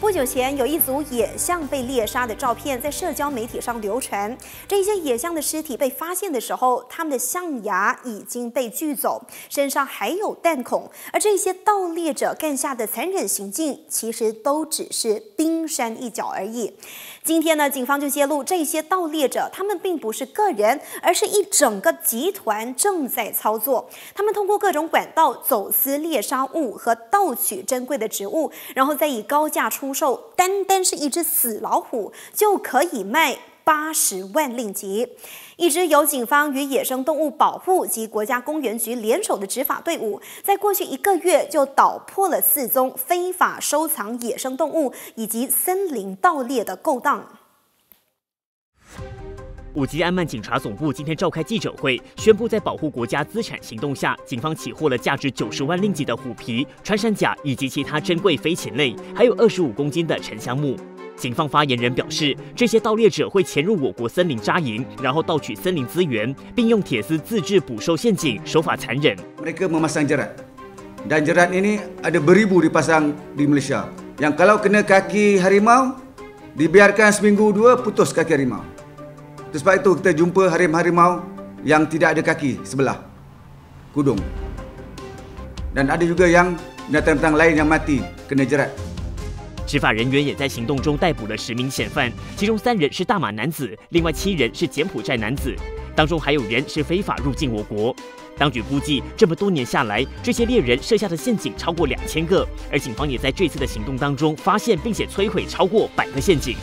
不久前，有一组野象被猎杀的照片在社交媒体上流传。这些野象的尸体被发现的时候，它们的象牙已经被锯走，身上还有弹孔。而这些盗猎者干下的残忍行径，其实都只是冰山一角而已。今天呢，警方就揭露，这些盗猎者他们并不是个人，而是一整个集团正在操作。他们通过各种管道走私猎杀物和盗取珍贵的植物，然后再以高价出出售。单单是一只死老虎就可以卖八十万令吉。一支由警方与野生动物保护及国家公园局联手的执法队伍，在过去一个月就捣破了四宗非法收藏野生动物以及森林盗猎的勾当。五吉安曼警察总部今天召开记者会，宣布在保护国家资产行动下，警方起获了价值九十万令吉的虎皮、穿山甲以及其他珍贵飞禽类，还有二十五公斤的沉香木。警方发言人表示，这些盗猎者会潜入我国森林扎营，然后盗取森林资源，并用铁丝自制捕兽陷阱，手法残忍。Mereka memasang jerat dan jerat ini ada beribu dipasang di Malaysia. Yang kalau kena kaki harimau, dibiarkan seminggu dua putus kaki harimau. Sebab itu kita jumpa harimau-harimau yang tidak ada kaki sebelah kudung. Dan ada juga yang binatang-binatang lain yang mati kena jerat. 执法人员也在行动中逮捕了十名嫌犯，其中三人是大马男子，另外七人是柬埔寨男子，当中还有人是非法入境我国。当局估计，这么多年下来，这些猎人设下的陷阱超过两千个，而警方也在这次的行动当中发现并且摧毁超过百个陷阱。